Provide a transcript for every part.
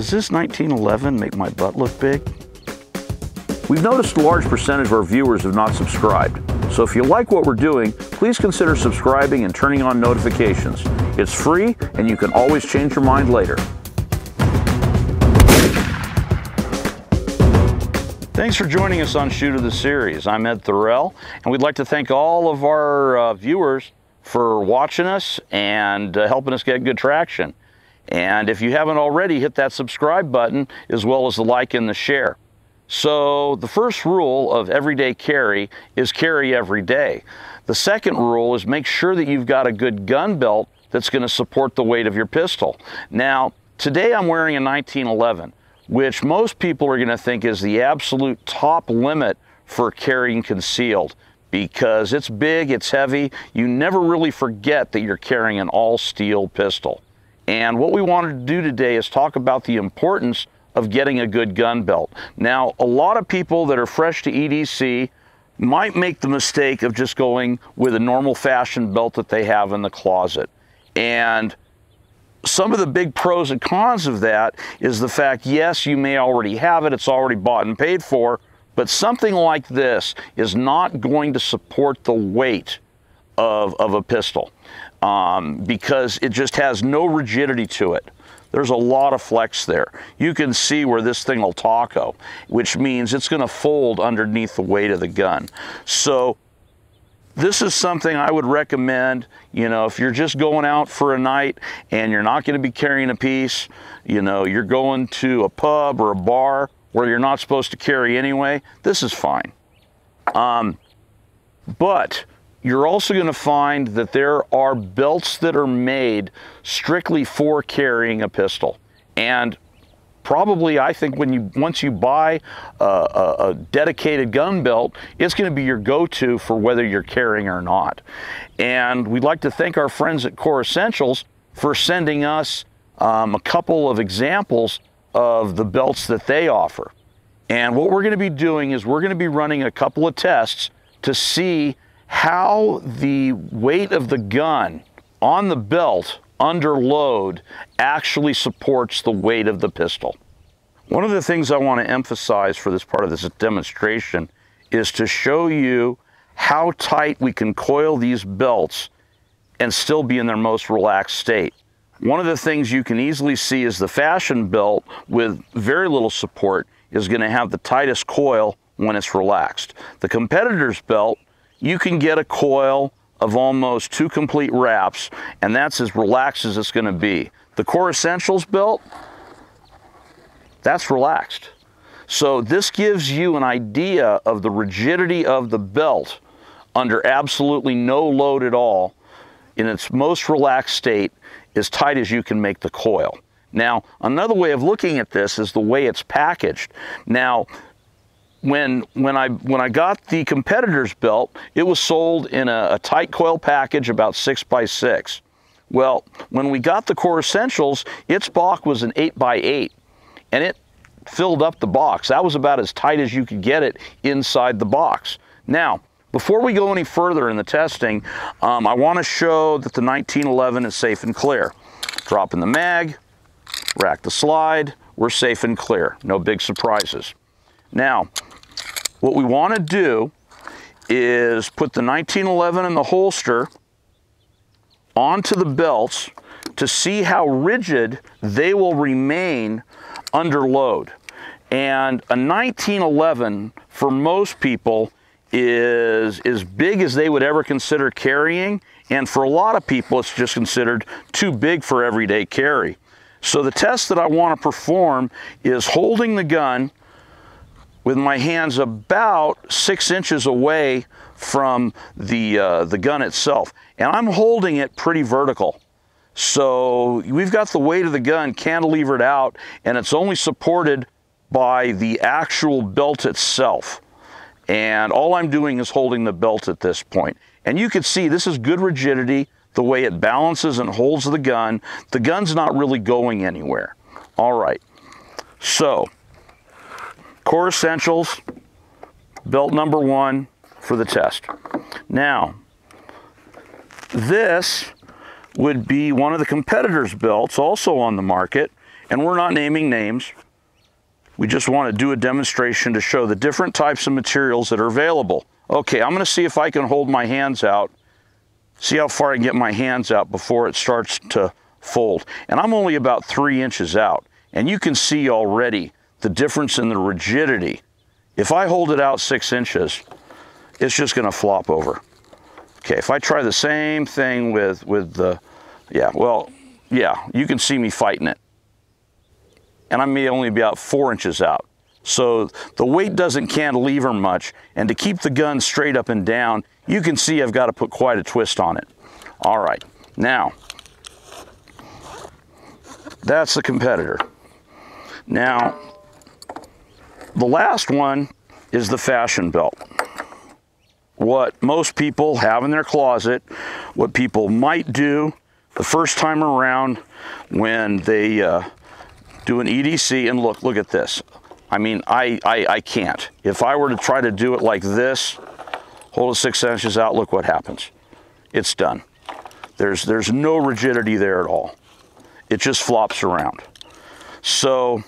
Does this 1911 make my butt look big? We've noticed a large percentage of our viewers have not subscribed. So if you like what we're doing, please consider subscribing and turning on notifications. It's free and you can always change your mind later. Thanks for joining us on SH007ER The Series. I'm Ed Thorell, and we'd like to thank all of our uh, viewers for watching us and uh, helping us get good traction. And if you haven't already, hit that subscribe button as well as the like and the share. So the first rule of everyday carry is carry every day. The second rule is make sure that you've got a good gun belt that's going to support the weight of your pistol. Now, today I'm wearing a 1911 which most people are going to think is the absolute top limit for carrying concealed because it's big, it's heavy. You never really forget that you're carrying an all steel pistol. And what we wanted to do today is talk about the importance of getting a good gun belt. Now, a lot of people that are fresh to EDC might make the mistake of just going with a normal fashion belt that they have in the closet. And some of the big pros and cons of that is the fact, yes, you may already have it, it's already bought and paid for, but something like this is not going to support the weight of, of a pistol um, because it just has no rigidity to it. There's a lot of flex there. You can see where this thing will taco, which means it's going to fold underneath the weight of the gun. So this is something I would recommend, you know, if you're just going out for a night and you're not going to be carrying a piece, you know, you're going to a pub or a bar where you're not supposed to carry anyway, this is fine. Um, but you're also going to find that there are belts that are made strictly for carrying a pistol. And probably I think when you once you buy a, a, a dedicated gun belt, it's going to be your go-to for whether you're carrying or not. And we'd like to thank our friends at Kore Essentials for sending us um, a couple of examples of the belts that they offer. And what we're going to be doing is we're going to be running a couple of tests to see how the weight of the gun on the belt under load actually supports the weight of the pistol. One of the things I want to emphasize for this part of this demonstration is to show you how tight we can coil these belts and still be in their most relaxed state. One of the things you can easily see is the fashion belt with very little support is going to have the tightest coil when it's relaxed. The competitor's belt, you can get a coil of almost two complete wraps, and that's as relaxed as it's gonna be. The Kore Essentials belt, that's relaxed. So this gives you an idea of the rigidity of the belt under absolutely no load at all in its most relaxed state as tight as you can make the coil. Now, another way of looking at this is the way it's packaged. Now, when when I when I got the competitor's belt, it was sold in a, a, tight coil package about six by six. Well, when we got the Kore Essentials, its box was an eight by eight, and it filled up the box. That was about as tight as you could get it inside the box. Now, before we go any further in the testing, um, I want to show that the 1911 is safe and clear. Drop in the mag, rack the slide, we're safe and clear. No big surprises. Now, what we want to do is put the 1911 in the holster onto the belts to see how rigid they will remain under load. And a 1911 for most people is as big as they would ever consider carrying. And for a lot of people, it's just considered too big for everyday carry. So the test that I want to perform is holding the gun with my hands about six inches away from the, uh, the gun itself. And I'm holding it pretty vertical. So we've got the weight of the gun cantilevered out and it's only supported by the actual belt itself. And all I'm doing is holding the belt at this point. And you can see this is good rigidity, the way it balances and holds the gun. The gun's not really going anywhere. All right, so Kore Essentials, belt number one for the test. Now, this would be one of the competitors' belts also on the market, And we're not naming names. We just want to do a demonstration to show the different types of materials that are available. Okay, I'm going to see if I can hold my hands out, see how far I can get my hands out before it starts to fold. And I'm only about three inches out. And you can see already the difference in the rigidity. If I hold it out six inches, it's just going to flop over. Okay, if I try the same thing with, with the, yeah, well, yeah, you can see me fighting it. And I may only be about four inches out. So the weight doesn't cantilever much. And to keep the gun straight up and down, you can see I've got to put quite a twist on it. All right, now, that's the competitor. Now, the last one is the fashion belt. What most people have in their closet, what people might do the first time around when they uh, do an EDC, and look, look at this. I mean, I, I, I can't. If I were to try to do it like this, hold it six inches out, look what happens. It's done. There's, there's no rigidity there at all. It just flops around. So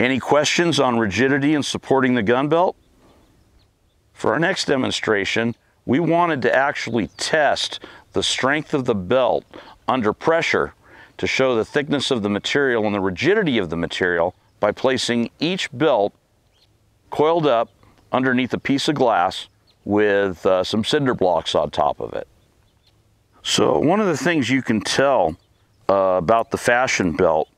any questions on rigidity and supporting the gun belt? For our next demonstration, we wanted to actually test the strength of the belt under pressure to show the thickness of the material and the rigidity of the material by placing each belt coiled up underneath a piece of glass with uh, some cinder blocks on top of it. So one of the things you can tell uh, about the fashion belt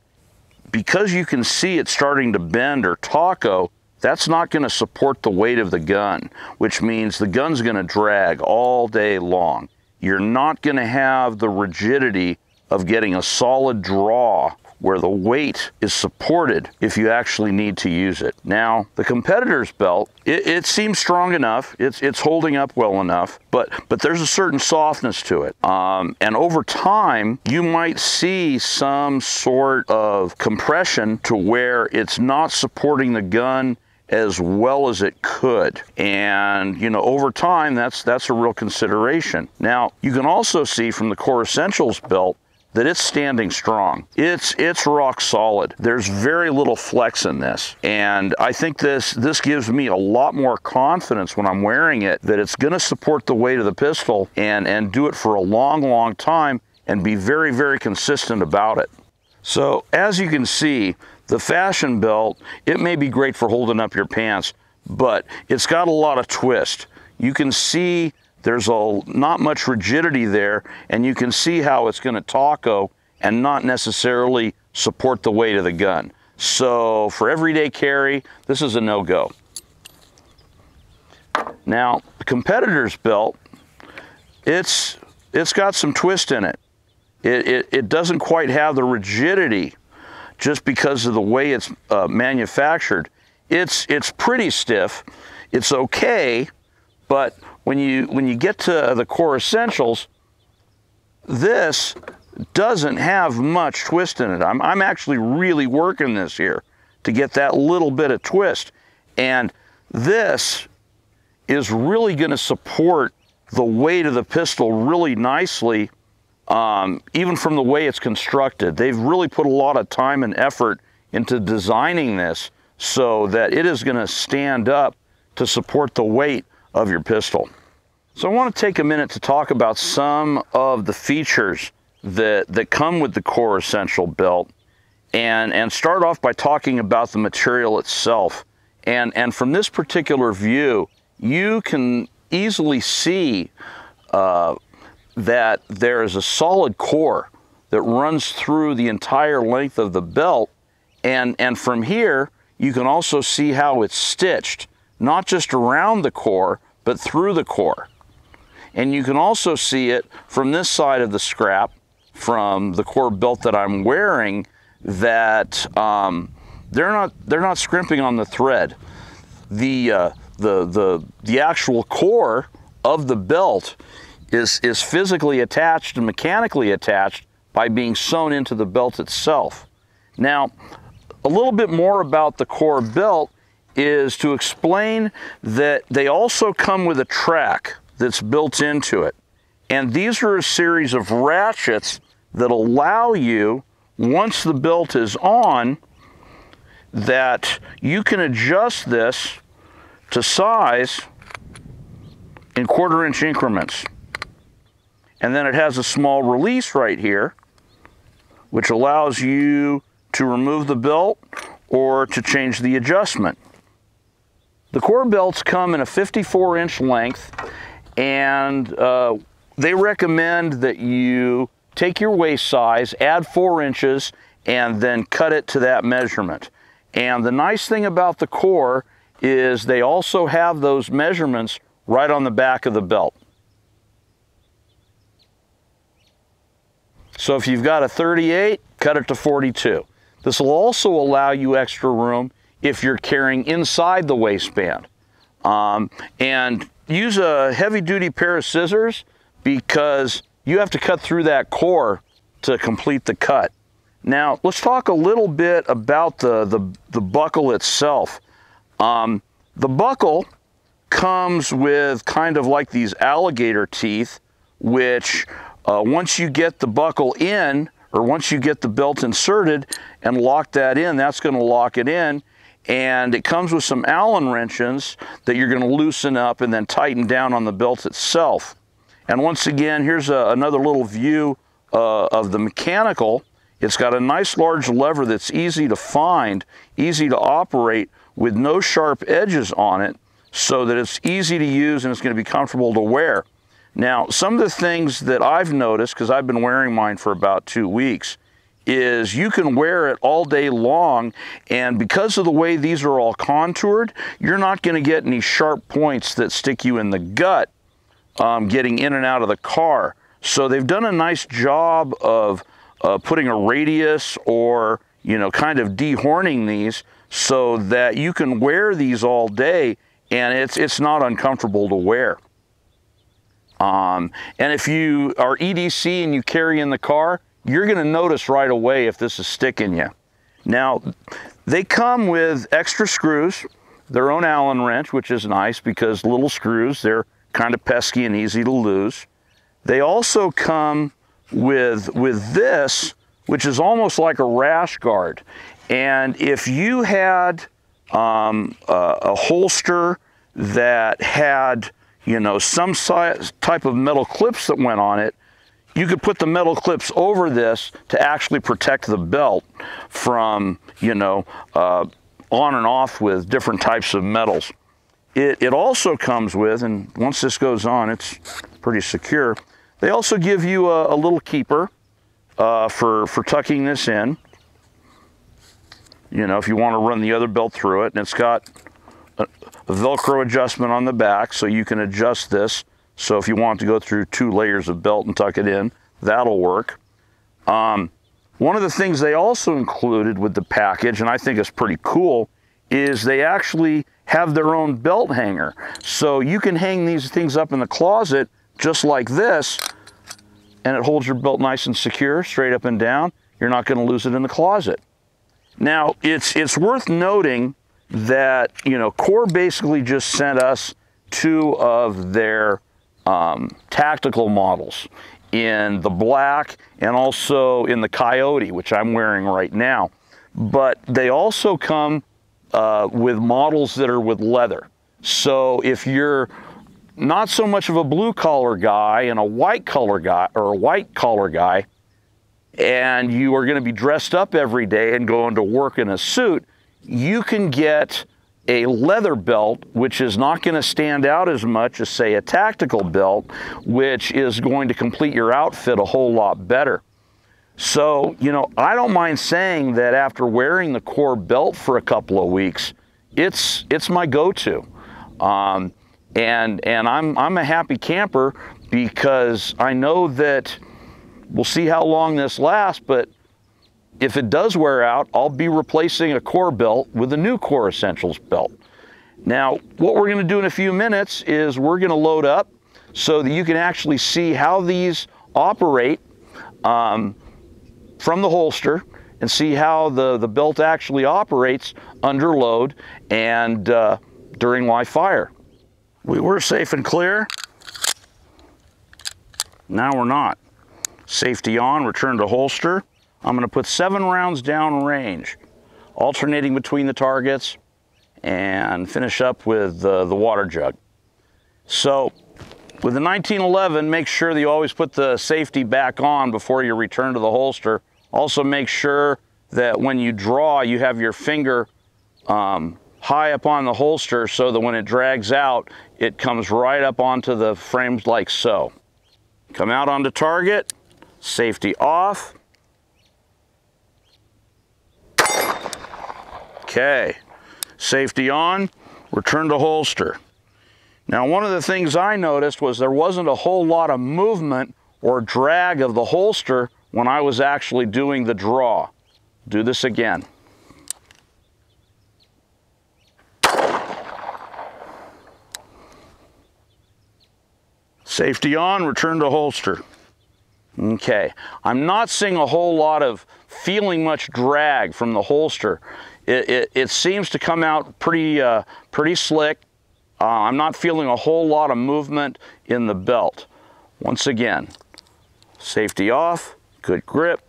because you can see it starting to bend or taco, that's not going to support the weight of the gun, which means the gun's going to drag all day long. You're not going to have the rigidity of getting a solid draw where the weight is supported if you actually need to use it. Now, the competitor's belt, it, it, seems strong enough. It's, it's holding up well enough, but, but there's a certain softness to it. Um, and over time, you might see some sort of compression to where it's not supporting the gun as well as it could. And, you know, over time, that's, that's a real consideration. Now, you can also see from the Kore Essentials belt that it's standing strong. It's it's rock solid. There's very little flex in this. And I think this this gives me a lot more confidence when I'm wearing it that it's going to support the weight of the pistol and and do it for a long long time and be very very consistent about it. So, as you can see, the fashion belt, it may be great for holding up your pants, but it's got a lot of twist. You can see there's a, not much rigidity there, and you can see how it's going to taco and not necessarily support the weight of the gun. So for everyday carry, this is a no-go. Now, the competitor's belt, it's, it's got some twist in it. It, it, it doesn't quite have the rigidity just because of the way it's uh, manufactured. It's, it's pretty stiff. It's okay, but when you when you get to the Kore Essentials, this doesn't have much twist in it. I'm, I'm actually really working this here to get that little bit of twist. And this is really going to support the weight of the pistol really nicely, um, even from the way it's constructed. They've really put a lot of time and effort into designing this so that it is going to stand up to support the weight of your pistol. So I want to take a minute to talk about some of the features that, that come with the Kore Essential belt and, and start off by talking about the material itself. And, and from this particular view, you can easily see uh, that there is a solid core that runs through the entire length of the belt. And, and from here, you can also see how it's stitched, not just around the core, but through the core. And you can also see it from this side of the scrap, from the Kore belt that I'm wearing, that um, they're not they're not scrimping on the thread. The uh, the the the actual core of the belt is is physically attached and mechanically attached by being sewn into the belt itself. Now, a little bit more about the Kore belt is to explain that they also come with a track that's built into it. And these are a series of ratchets that allow you, once the belt is on that you can adjust this to size in quarter inch increments. And then it has a small release right here, which allows you to remove the belt or to change the adjustment. The Kore belts come in a 54 inch length and uh, they recommend that you take your waist size, add four inches, and then cut it to that measurement. And the nice thing about the core is they also have those measurements right on the back of the belt. So if you've got a 38, cut it to 42. This will also allow you extra room if you're carrying inside the waistband. Um, and use a heavy duty pair of scissors because you have to cut through that core to complete the cut. Now, let's talk a little bit about the, the, the buckle itself. Um, the buckle comes with kind of like these alligator teeth, which uh, once you get the buckle in, or once you get the belt inserted and lock that in, that's going to lock it in. And it comes with some Allen wrenches that you're going to loosen up and then tighten down on the belt itself. And once again, here's a, another little view uh, of the mechanical. It's got a nice large lever that's easy to find, easy to operate with no sharp edges on it so that it's easy to use and it's going to be comfortable to wear. Now, some of the things that I've noticed, because I've been wearing mine for about two weeks, is you can wear it all day long and because of the way these are all contoured, you're not going to get any sharp points that stick you in the gut um, getting in and out of the car. So they've done a nice job of uh, putting a radius or, you know, kind of dehorning these so that you can wear these all day and it's, it's not uncomfortable to wear. Um, and if you are EDC and you carry in the car, you're going to notice right away if this is sticking you. Now, they come with extra screws, their own Allen wrench, which is nice because little screws, they're kind of pesky and easy to lose. They also come with, with this, which is almost like a rash guard. And if you had um, a, a, holster that had, you know, some size, type of metal clips that went on it, you could put the metal clips over this to actually protect the belt from, you know, uh, on and off with different types of metals. It, it also comes with, and once this goes on, it's pretty secure. They also give you a, a little keeper uh, for, for tucking this in. You know, if you want to run the other belt through it, and it's got a, Velcro adjustment on the back, so you can adjust this. So if you want to go through two layers of belt and tuck it in, that'll work. Um, one of the things they also included with the package, and I think is pretty cool, is they actually have their own belt hanger. So you can hang these things up in the closet just like this, and it holds your belt nice and secure, straight up and down. You're not gonna lose it in the closet. Now, it's, it's worth noting that, you know, Kore basically just sent us two of their um, tactical models in the black and also in the Coyote, which I'm wearing right now. But they also come uh, with models that are with leather. So if you're not so much of a blue collar guy and a white collar guy or a white collar guy, and you are going to be dressed up every day and going to work in a suit, you can get a leather belt, which is not going to stand out as much as, say, a tactical belt, which is going to complete your outfit a whole lot better. So, you know, I don't mind saying that after wearing the Kore belt for a couple of weeks, it's it's my go-to. Um, and and I'm I'm a happy camper because I know that we'll see how long this lasts, but if it does wear out, I'll be replacing a Kore belt with a new Kore Essentials belt. Now, what we're going to do in a few minutes is we're going to load up so that you can actually see how these operate. Um, from the holster and see how the, the belt actually operates under load and uh, during live fire. We were safe and clear. Now we're not. Safety on, return to holster. I'm going to put seven rounds down range, alternating between the targets and finish up with uh, the water jug. So with the 1911, make sure that you always put the safety back on before you return to the holster. Also make sure that when you draw, you have your finger um, high up on the holster so that when it drags out, it comes right up onto the frames like so. Come out onto target, safety off. Okay, safety on, return to holster. Now, one of the things I noticed was there wasn't a whole lot of movement or drag of the holster when I was actually doing the draw. Do this again. Safety on, return to holster. Okay, I'm not seeing a whole lot of feeling much drag from the holster. It, it, it seems to come out pretty, uh, pretty slick. Uh, I'm not feeling a whole lot of movement in the belt. Once again, safety off, good grip,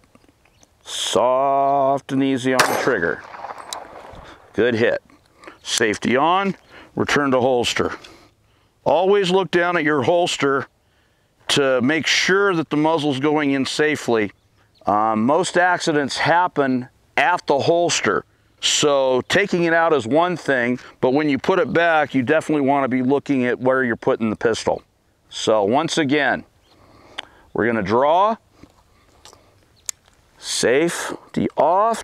soft and easy on the trigger. Good hit. Safety on, return to holster. Always look down at your holster to make sure that the muzzle's going in safely. Um, most accidents happen at the holster. So taking it out is one thing, but when you put it back, you definitely want to be looking at where you're putting the pistol. So once again, we're going to draw, safety off,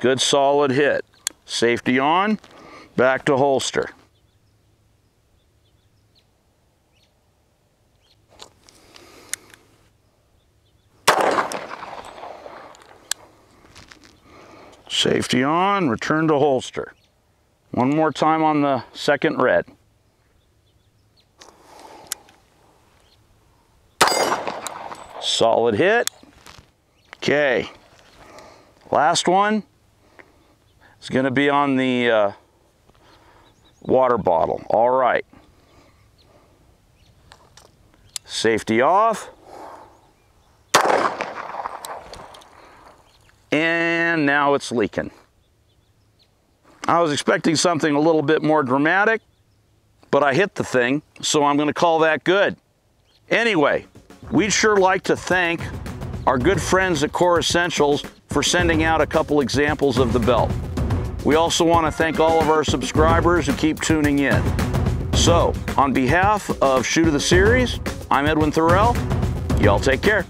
good solid hit. Safety on, back to holster. Safety on, return to holster. One more time on the second red. Solid hit. Okay. Last one is going to be on the uh, water bottle. All right. Safety off. And now it's leaking. I was expecting something a little bit more dramatic, but I hit the thing, so I'm gonna call that good. Anyway, we'd sure like to thank our good friends at Kore Essentials for sending out a couple examples of the belt. We also want to thank all of our subscribers who keep tuning in. So, on behalf of SH007ER The Series, I'm Edwin Thorell. Y'all take care.